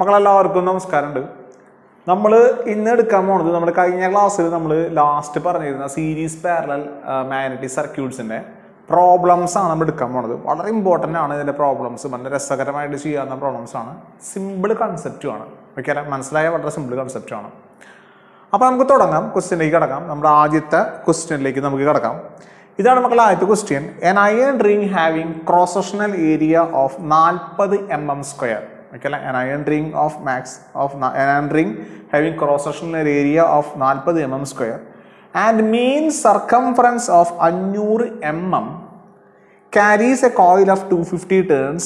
മക്കളെല്ലാവർക്കും നമസ്കാരമുണ്ട്. നമ്മൾ ഇന്ന് എടുക്കാൻ പോണത് നമ്മുടെ കഴിഞ്ഞ ക്ലാസ്സിൽ നമ്മൾ ലാസ്റ്റ് പറഞ്ഞിരുന്ന സീരീസ് പാരലൽ മാഗ്നറ്റിക് സർക്യൂട്ട്സിന്റെ പ്രോബ്ലംസ് ആണ് നമ്മൾ എടുക്കാൻ പോണത്. വളരെ ഇമ്പോർട്ടന്റ് ആണ് ഇതിന്റെ പ്രോബ്ലംസ് വളരെ രസകരമായിട്ട് ചെയ്യാവുന്ന പ്രോബ്ലംസ് ആണ്. സിമ്പിൾ കൺസെപ്റ്റും ആണ്. ഓക്കെ മനസ്സിലായ വളരെ സിമ്പിൾ കൺസെപ്റ്റും ആണ്. അപ്പോൾ നമുക്ക് തുടങ്ങാം. ക്വസ്റ്റ്യനിലേക്ക് കിടക്കാം. നമ്മുടെ ആദ്യത്തെ ക്വസ്റ്റ്യനിലേക്ക് നമുക്ക് കിടക്കാം. ഇതാണ് മക്കളെ ആദ്യത്തെ question an iron ring having cross area of നാൽപ്പത് M M square an iron ring of max of an iron ring having cross sectional area of നാൽപ്പത് M M square and mean circumference of അഞ്ഞൂറ് M M carries a coil of 250 turns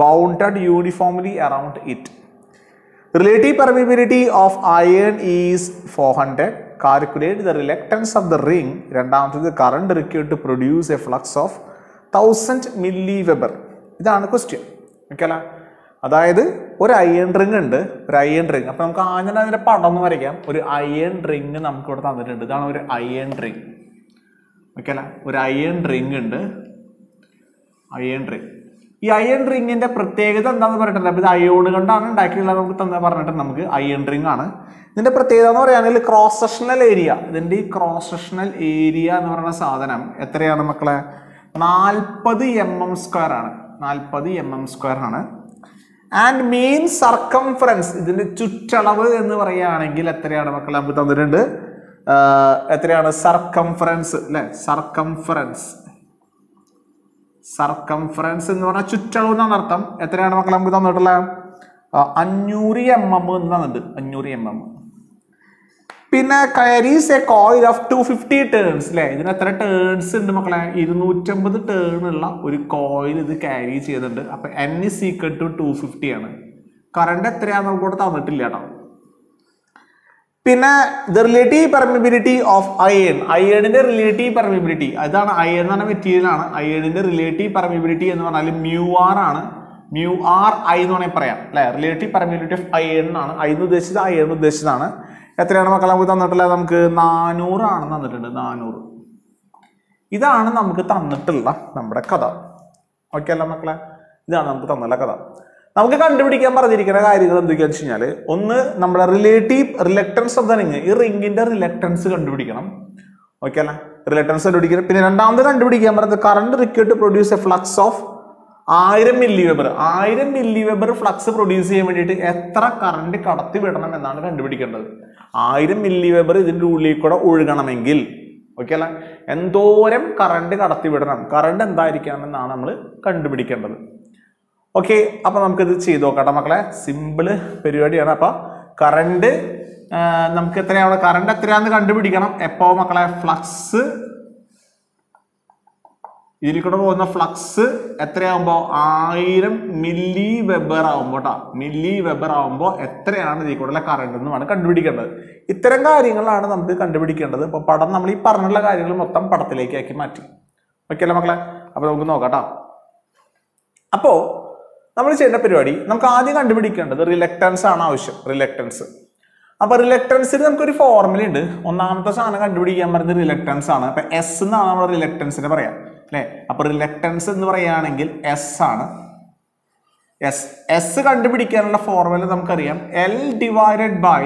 bounded uniformly around it. Relative permeability of iron is 400. Calculate the reluctance of the ring. രണ്ടാമത്തത് current required to produce a flux of 1000 milliweber. ഇതാണ് question okay അല്ല അതായത് ഒരു iron ring ഉണ്ട് ഒരു iron ring അപ്പൊ നമുക്ക് ആദ്യം അതിന്റെ പടം ഒന്ന് വരയ്ക്കാം. ഒരു അയൺ റിങ് നമുക്ക് ഇവിടെ തന്നിട്ടുണ്ട്. ഇതാണ് ഒരു അയൺ റിങ് ഓക്കെ അല്ല? ഒരു അയൺ റിങ് ഉണ്ട്. അയൺ റിങ് ഈ അയൺ റിങ്ങിന്റെ പ്രത്യേകത എന്താണെന്ന് പറഞ്ഞിട്ടുണ്ട്? അപ്പോൾ ഇത് അയോൺ കൊണ്ടാണ് ഉണ്ടാക്കിയിട്ടുള്ളത് നമുക്ക് തന്നെ പറഞ്ഞിട്ട് നമുക്ക്. അയൺ റിംഗ് ആണ്. ഇതിന്റെ പ്രത്യേകത എന്ന് പറയുകയാണെങ്കിൽ ക്രോസ് സെക്ഷണൽ ഏരിയ ഇതിന്റെ ഈ ക്രോസ് സെക്ഷണൽ ഏരിയ എന്ന് പറയുന്ന സാധനം എത്രയാണ് മക്കളെ? നാൽപ്പത് എം എം സ്ക്വയർ ആണ്. നാൽപ്പത് എം എം സ്ക്വയർ ആണ്. ആൻഡ് മീൻ സർക്കംഫറൻസ് ഇതിന്റെ ചുറ്റളവ് എന്ന് പറയുകയാണെങ്കിൽ എത്രയാണ് മക്കൾ നമുക്ക് തന്നിട്ടുണ്ട്? എത്രയാണ്? സർക്കംഫറൻസ് അല്ലെ? സർക്കംഫറൻസ് സർക്കംഫറൻസ് എന്ന് പറഞ്ഞാൽ ചുറ്റളവ് എന്നാണ് അർത്ഥം. എത്രയാണ് മക്കൾ നമുക്ക് തന്നിട്ടുള്ളത്? അഞ്ഞൂറ് എം എം എന്ന് തന്നിട്ടുണ്ട്. അഞ്ഞൂറ് എം എം പിന്നെ carries a coil of two fifty turns അല്ലേ ഇതിന് എത്ര ടേൺസ് ഉണ്ട് മക്കളെ? ഇരുന്നൂറ്റമ്പത് ടേൺ ഉള്ള ഒരു കോയിൽ ഇത് ക്യാരി ചെയ്യുന്നുണ്ട്. അപ്പൊ N is equal to two fifty ആണ്. കറണ്ട് എത്രയാണെന്ന് നമുക്ക് ഇവിടെ തന്നിട്ടില്ല കേട്ടോ. പിന്നെ the relative permeability of iron അയണിന്റെ relative permeability അതാണ് അയൺ എന്ന് പറഞ്ഞ മെറ്റീരിയലാണ് അയണിന്റെ റിലേറ്റീവ് പെർമിബിലിറ്റി എന്ന് പറഞ്ഞാൽ മ്യൂ ആർ ആണ്. മ്യൂ ആർ ഐ എന്ന് വേണമെങ്കിൽ പറയാം. അല്ലെ റിലേറ്റീവ് പെർമിബിലിറ്റി ഓഫ് അയൺ ആണ് ഐ എന്ന് ഉദ്ദേശിച്ചത് അയൺ ഉദ്ദേശിച്ചതാണ്. എത്രയാണ് മക്കളെ നമുക്ക് തന്നിട്ടുള്ളത്? നമുക്ക് നാനൂറാണ് തന്നിട്ടുണ്ട് നാനൂറ്. ഇതാണ് നമുക്ക് തന്നിട്ടുള്ള നമ്മുടെ കഥ. ഓക്കെ അല്ല മക്കളെ? ഇതാണ് നമുക്ക് തന്നുള്ള കഥ. നമുക്ക് കണ്ടുപിടിക്കാൻ പറഞ്ഞിരിക്കുന്ന കാര്യങ്ങൾ എന്തൊക്കെയാണെന്ന് വെച്ച് കഴിഞ്ഞാൽ ഒന്ന് നമ്മുടെ relative reluctance of the ring ഈ റിങ്ങിന്റെ റിലക്ടൻസ് കണ്ടുപിടിക്കണം. ഓക്കെ അല്ല? റിലക്ടൻസ് കണ്ടുപിടിക്കണം. പിന്നെ രണ്ടാമത് കണ്ടുപിടിക്കാൻ പറയുന്നത് current required to produce a flux of ആയിരം മില്ലി വെബർ ആയിരം മില്ലി വെബർ ഫ്ലക്സ് പ്രൊഡ്യൂസ് ചെയ്യാൻ വേണ്ടിയിട്ട് എത്ര കറണ്ട് കടത്തി വിടണം എന്നാണ് കണ്ടുപിടിക്കേണ്ടത്. ആയിരം മില്ലി വെബർ ഇതിന്റെ ഉള്ളിൽ കൂടെ ഒഴുകണമെങ്കിൽ ഓക്കെ അല്ല? എന്തോരം കറണ്ട് കടത്തി വിടണം കറണ്ട് എന്തായിരിക്കണം എന്നാണ് നമ്മൾ കണ്ടുപിടിക്കേണ്ടത്. ഓക്കെ അപ്പം നമുക്കിത് ചെയ്ത് നോക്കട്ടെ മക്കളെ. സിമ്പിൾ പരിപാടിയാണ്. അപ്പോൾ കറണ്ട് നമുക്ക് എത്രയാണ്? കറണ്ട് എത്രയാണെന്ന് കണ്ടുപിടിക്കണം. എപ്പോൾ മക്കളെ? ഫ്ലക്സ് ഇതിൽ കൂടെ പോകുന്ന ഫ്ലക്സ് എത്രയാകുമ്പോൾ ആയിരം മില്ലി വെബർ ആകുമ്പോൾ കേട്ടോ മില്ലി വെബർ ആകുമ്പോൾ എത്രയാണ് ഇതിൽ കൂടെ കറണ്ട് എന്നുമാണ് കണ്ടുപിടിക്കേണ്ടത്. ഇത്തരം കാര്യങ്ങളാണ് നമുക്ക് കണ്ടുപിടിക്കേണ്ടത്. അപ്പോൾ പടം നമ്മൾ ഈ പറഞ്ഞുള്ള കാര്യങ്ങൾ മൊത്തം പടത്തിലേക്ക് ആക്കി മാറ്റി. ഓക്കെ അല്ലേ മക്കളെ? അപ്പോൾ നമുക്ക് നോക്കാം ട്ടോ. അപ്പോ നമ്മൾ ചെയ്യേണ്ട പരിപാടി നമുക്ക് ആദ്യം കണ്ടുപിടിക്കേണ്ടത് റിലക്ടൻസ് ആണ് ആവശ്യം. റിലക്ടൻസ് അപ്പൊ റിലക്ടൻസിന് നമുക്കൊരു ഫോർമുല ഉണ്ട്. ഒന്നാമത്തെ സാധനം കണ്ടുപിടിക്കാൻ പറയുന്നത് റിലക്ടൻസ് ആണ്. അപ്പൊ എസ് എന്നാണ് നമ്മൾ റിലക്ടൻസിന് പറയാം. അല്ലെ? അപ്പൊ റിലക്ടൻസ് എന്ന് പറയുകയാണെങ്കിൽ എസ് ആണ്. എസ് എസ് കണ്ടുപിടിക്കാനുള്ള ഫോർമുല നമുക്കറിയാം. L divided by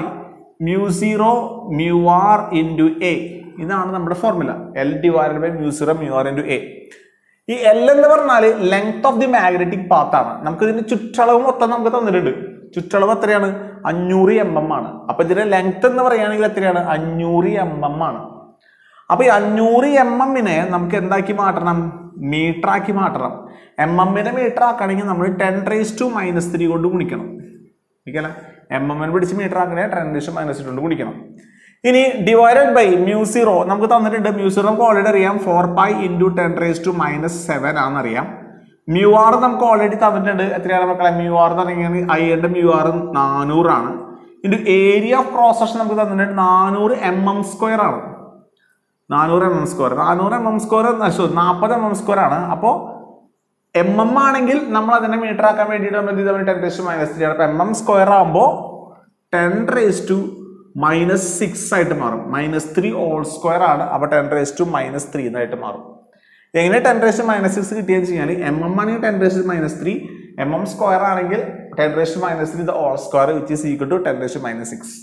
mu zero mu R into A ഇതാണ് നമ്മുടെ formula L divided by mu zero mu R into A ഈ എൽ എന്ന് പറഞ്ഞാൽ length of the magnetic path ആണ്. നമുക്ക് ഇതിന് ചുറ്റളവ് മൊത്തം നമുക്ക് തന്നിട്ടുണ്ട്. ചുറ്റളവ് എത്രയാണ്? അഞ്ഞൂറ് എം എം ആണ്. അപ്പൊ ഇതിന്റെ ലെങ്ത് എന്ന് പറയുകയാണെങ്കിൽ എത്രയാണ്? അഞ്ഞൂറ് എം എം ആണ്. അപ്പൊ ഈ അഞ്ഞൂറ് എം എമ്മിനെ നമുക്ക് എന്താക്കി മാറ്റണം? മീറ്ററാക്കി മാറ്റണം. എം എമ്മിനെ മീറ്റർ ആക്കണമെങ്കിൽ നമ്മൾ ten raise to minus three കൊണ്ട് ഗുണിക്കണം. ഓക്കെ എം എമ്മിനെ പിടിച്ച് metre ആക്കണേ ten raise to minus three കൊണ്ട് ഗുണിക്കണം. ഇനി ഡിവൈഡഡ് ബൈ മ്യൂസീറോ നമുക്ക് തന്നിട്ടുണ്ട്. മ്യൂസീറോ നമുക്ക് ഓൾറെഡി അറിയാം. Four pi into ten raise to minus seven ആണെന്നറിയാം. Mu R നമുക്ക് ഓൾറെഡി തന്നിട്ടുണ്ട്. എത്രയാണ് മക്കളെ? മ്യൂ ആർ എന്ന് പറഞ്ഞാൽ ഐയുടെ mu R നാനൂറാണ്. Into area of cross section നമുക്ക് തന്നിട്ടുണ്ട് നാനൂറ് എം എം സ്ക്വയർ ആണ്. നാനൂറ് എം എം സ്ക്വയർ. നാനൂറ് എം എം സ്ക്വയർ നാൽപ്പത് എം എം സ്ക്വയർ ആണ്. അപ്പോൾ എം എം ആണെങ്കിൽ നമ്മൾ അതിനെ മീറ്റർ ആക്കാൻ വേണ്ടിയിട്ട് നമ്മൾ എന്ത് ചെയ്താൽ ten raise to minus three ആണ്. അപ്പോൾ എം എം സ്ക്വയർ ആകുമ്പോൾ ten raise to minus six ആയിട്ട് മാറും. മൈനസ് ത്രീ ഓൾ സ്ക്വയർ ആണ്. അപ്പോൾ ten raise to minus three എന്നായിട്ട് മാറും. എങ്ങനെ ടെൻ റേസ് മൈനസ് സിക്സ് കിട്ടിയെന്ന് വെച്ച് കഴിഞ്ഞാൽ എം എം ആണെങ്കിൽ ten raise minus three M M square ആണെങ്കിൽ ten raise to minus three the whole square which is equal to ten raise to minus six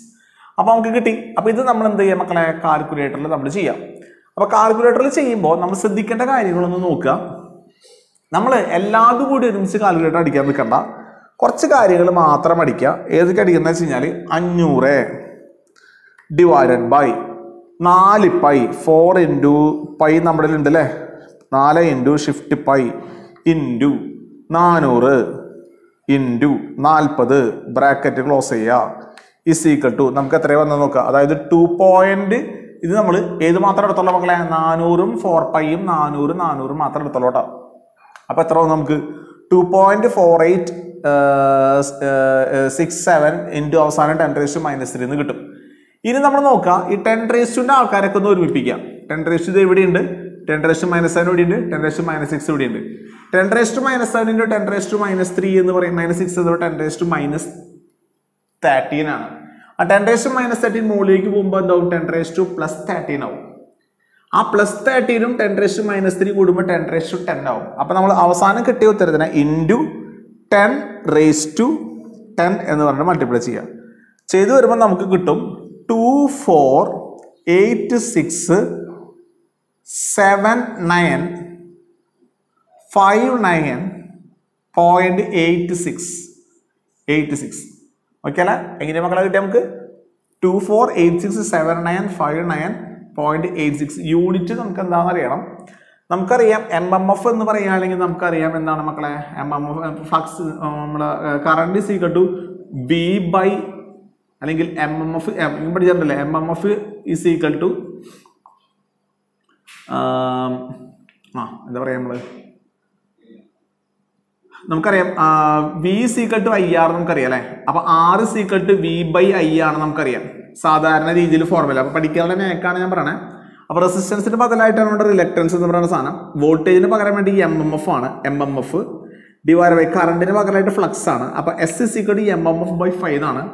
അപ്പോൾ നമുക്ക് കിട്ടി. അപ്പോൾ ഇത് നമ്മൾ എന്ത് ചെയ്യാം മക്കളെ? കാൽക്കുലേറ്ററിൽ നമ്മൾ ചെയ്യാം. അപ്പോൾ കാൽക്കുലേറ്ററിൽ ചെയ്യുമ്പോൾ നമ്മൾ ശ്രദ്ധിക്കേണ്ട കാര്യങ്ങളൊന്ന് നോക്കുക. നമ്മൾ എല്ലാതും കൂടി ഒരുമിച്ച് കാൽക്കുലേറ്റർ അടിക്കാൻ നിൽക്കണ്ട. കുറച്ച് കാര്യങ്ങൾ മാത്രം അടിക്കുക. ഏതൊക്കെ അടിക്കുന്നത് വെച്ച് കഴിഞ്ഞാൽ അഞ്ഞൂറ് ഡിവൈഡഡ് ബൈ നാല് പൈ ഫോർ ഇന്റു പൈ നമ്മുടെ ഉണ്ട് അല്ലേ? നാല് ഇന്റു ഷിഫ്റ്റ് പൈ ഇന്റു നാനൂറ് ഇന്റു നാൽപ്പത് ബ്രാക്കറ്റ് ക്ലോസ് ചെയ്യുക. ഇസ് ഈക്വൽ ടു നമുക്ക് എത്രയാണ് വന്നത് നോക്കുക. അതായത് ടു പോയിന്റ് ഇത് നമ്മൾ ഏത് മാത്രം എടുത്തുള്ള മക്കളെ? നാനൂറും ഫോർ പൈയും നാനൂറും നാനൂറും മാത്രം എടുത്തുള്ളൂ കേട്ടോ. അപ്പോൾ എത്ര വന്നു നമുക്ക്? Two point four eight six seven into അവസാനം ten raise to minus three എന്ന് കിട്ടും. ഇനി നമ്മൾ നോക്കുക ഈ ടെൻ റേസ്റ്റുന്റെ ആൾക്കാരൊക്കെ ഒന്ന് ഒരുമിപ്പിക്കാം. ടെൻ റേസ്റ്റ് ഇത് എവിടെയുണ്ട്? Ten raise to minus seven ഇവിടെയുണ്ട് ten raise to minus six ഇവിടെയുണ്ട്. Ten raise to minus seven into ten raise to minus three എന്ന് പറയും. മൈനസ് സിക്സ് എന്ന് ten raise to minus thirteen ആണ്. ആ ten raise to minus thirteen മുകളിലേക്ക് പോകുമ്പോൾ എന്താവും? Ten raise to plus thirteen ആവും. ആ plus തേർട്ടീനും ten raise to minus three കൂടുമ്പോൾ ടെൻ റേസ് ടു ടെൻ ആവും. അപ്പോൾ നമ്മൾ അവസാനം കിട്ടിയ ഉത്തരത്തിന് into ten raise to ten എന്ന് പറഞ്ഞിട്ട് മൾട്ടിപ്ലൈ ചെയ്യുക ചെയ്തു വരുമ്പോൾ നമുക്ക് കിട്ടും two four eight six seven nine five nine point eight six eight six okay അല്ല? എങ്ങനെയാ മക്കളെ കിട്ടിയ നമുക്ക്? Two four eight six seven nine five nine point eight six unit നമുക്ക് എന്താണെന്ന് അറിയണം? നമുക്കറിയാം എം എം എഫ് എന്ന് പറയുകയാണെങ്കിൽ നമുക്കറിയാം എന്താണ് മക്കളെ? എം എം എഫ് ഫ്ലക്സ് നമ്മൾ current equal to B by അല്ലെങ്കിൽ M M F പഠിച്ചിട്ടുണ്ടല്ലേ? M M F is equal to ആ എന്താ പറയുക നമ്മൾ നമുക്കറിയാം V equal to I R നമുക്കറിയാം അല്ലേ? അപ്പോൾ R equal to V by I ആണ് നമുക്കറിയാം. സാധാരണ രീതിയിൽ ഫോർമുല അപ്പോൾ പഠിക്കാനുള്ള മേക്കാണ് ഞാൻ പറയണേ. അപ്പോൾ റെസിസ്റ്റൻസിന് ബദലായിട്ടാണ് നമ്മുടെ റിലക്ടൻസ് എന്ന് പറയുന്ന സാധനം. വോൾട്ടേജിന് പകരം വേണ്ടി എം എം എഫ് ആണ്. M M F divide by കറണ്ടിന് പകരമായിട്ട് ഫ്ലക്സ് ആണ്. അപ്പോൾ S is equal to M M F by five ആണ്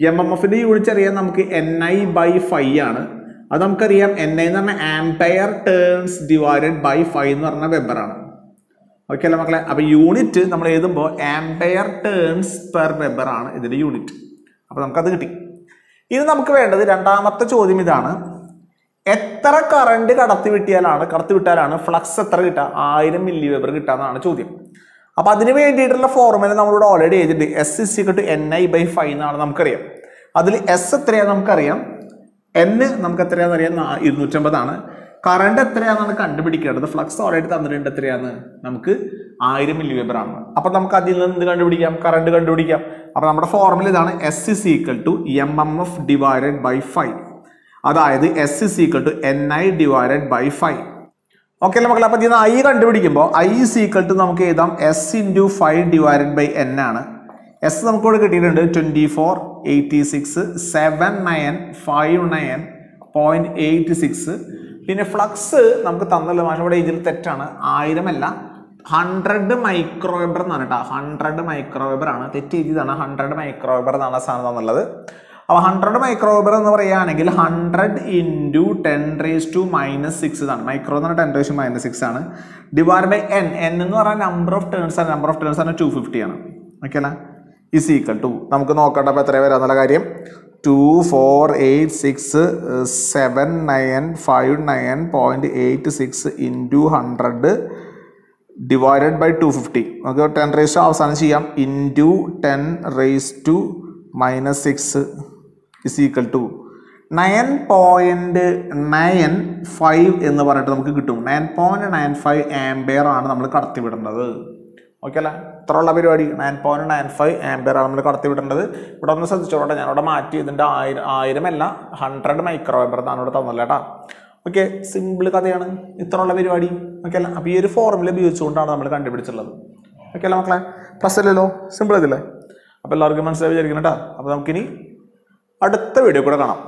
എം എം എഫിന്റെ യൂണിറ്റ് അറിയാൻ നമുക്ക് എൻ ഐ ബൈ ഫൈവ് ആണ്. അത് നമുക്കറിയാം എൻ ഐ എന്ന് പറഞ്ഞാൽ ampere turns divided by five എന്ന് പറഞ്ഞ വെബർ ആണ്. ഓക്കെ അല്ലേ മക്കളെ? അപ്പോൾ യൂണിറ്റ് നമ്മൾ എഴുതുമ്പോൾ ആംപയർ ടേൺസ് പെർ വെബർ ആണ് ഇതിന്റെ യൂണിറ്റ് അപ്പോൾ നമുക്കത് കിട്ടി. ഇനി നമുക്ക് വേണ്ടത് രണ്ടാമത്തെ ചോദ്യം ഇതാണ്. എത്ര കറണ്ട് കടത്തി വിട്ടിയാലാണ് കടത്തി വിട്ടാലാണ് ഫ്ലക്സ് എത്ര കിട്ടുക? ആയിരം മില്ലി വെബർ കിട്ടാന്നാണ് ചോദ്യം. അപ്പോൾ അതിന് വേണ്ടിയിട്ടുള്ള ഫോർമുല നമ്മളിവിടെ ഓൾറെഡി എഴുതിയിട്ടുണ്ട്. S is equal to N I by five എന്നാണ് നമുക്കറിയാം. അതിൽ എസ് എത്രയാണെന്ന് നമുക്കറിയാം? എൻ നമുക്ക് എത്രയാണെന്ന് അറിയാം? ഇരുന്നൂറ്റമ്പതാണ്. കറണ്ട് എത്രയാണെന്നാണ് കണ്ടുപിടിക്കേണ്ടത്? ഫ്ലക്സ് ഓൾറെഡി തന്നിട്ടുണ്ട് എത്രയാണ്? നമുക്ക് ആയിരം മില്ലി വെബർ ആണ്. അപ്പൊ നമുക്ക് അതിൽ നിന്ന് എന്ത് കണ്ടുപിടിക്കാം? കറണ്ട് കണ്ടുപിടിക്കാം. അപ്പൊ നമ്മുടെ ഫോർമുല ഇതാണ് S is equal to M M F divided by five അതായത് S is equal to N I divided by five okay അല്ലേ മക്കളെ? അപ്പം ഇതിന് ഐ കണ്ടുപിടിക്കുമ്പോൾ ഐ ഇസ് ഈക്വൽ ടു നമുക്ക് എഴുതാം S into five divided by N ആണ്. S നമുക്കിവിടെ കിട്ടിയിട്ടുണ്ട് twenty four eighty six seven nine five nine point eight six പിന്നെ ഫ്ലക്സ് നമുക്ക് തന്നല്ലോ. മാഷ് ഇവിടെ ഇതിൽ തെറ്റാണ്. ആയിരം അല്ല ഹൺഡ്രഡ് മൈക്രോവേബർ എന്നാണ് കേട്ടോ. ഹൺഡ്രഡ് മൈക്രോവേബർ ആണ്. തെറ്റ് ചെയ്തതാണ്. ഹൺഡ്രഡ് മൈക്രോവേബർ എന്നാണ് സാധനം തന്നുള്ളത്. അപ്പോൾ ഹൺഡ്രഡ് മൈക്രോവേബർ എന്ന് പറയുകയാണെങ്കിൽ hundred into ten raise to minus six ആണ് മൈക്രോ എന്ന് പറഞ്ഞാൽ ten raise to minus six ആണ്. ഡിവൈഡ് ബൈ എൻ എൻ എന്ന് പറഞ്ഞാൽ നമ്പർ ഓഫ് ടേൺസ് ആണ്. നമ്പർ ഓഫ് ടേൺസ് ആണ് ടു ഫിഫ്റ്റി ആണ്. ഓക്കെ അല്ല? ഇസ് ഈക്വൽ ടു നമുക്ക് നോക്കട്ടെ അപ്പോൾ എത്ര വരാന്നുള്ള കാര്യം. Two four eight six seven nine five nine point eight six into hundred divided by two fifty നമുക്ക് ടെൻ റേസ് ടു അവസാനം ചെയ്യാം. Into ten raise to minus six is equal to nine point nine five എന്ന് പറഞ്ഞിട്ട് നമുക്ക് കിട്ടും. Nine point nine five ampere ആണ് നമ്മൾ കടത്തിവിടേണ്ടത് ഓക്കെ അല്ല? ഇത്രയുള്ള പരിപാടി. നയൻ പോയിന്റ് നയൻ ഫൈവ് ആംബിയറാണ് നമ്മൾ കടത്തിവിടേണ്ടത്. ഇവിടെ ഒന്ന് ശ്രദ്ധിച്ചോട്ടെ ഞാനിവിടെ മാറ്റി ഇതിന്റെ ആയിരം ആയിരം അല്ല ഹൺഡ്രഡ് മൈക്രോവേബർ എന്നാണ് ഇവിടെ തന്നല്ലോ കേട്ടോ. ഓക്കെ സിമ്പിൾ കഥയാണ്. ഇത്രയുള്ള പരിപാടി. ഓക്കെ അല്ല? അപ്പോൾ ഈ ഒരു ഫോർമുല ഉപയോഗിച്ചുകൊണ്ടാണ് നമ്മൾ കണ്ടുപിടിച്ചിട്ടുള്ളത് ഓക്കെ അല്ല മക്കളെ? പ്ലസ് അല്ലല്ലോ? സിമ്പിൾ ഇതില്ലേ അപ്പോൾ എല്ലാവർക്കും മനസ്സിലായി വിചാരിക്കണം അപ്പോൾ നമുക്കിനി അടുത്ത വീഡിയോ കൂടെ കാണാം.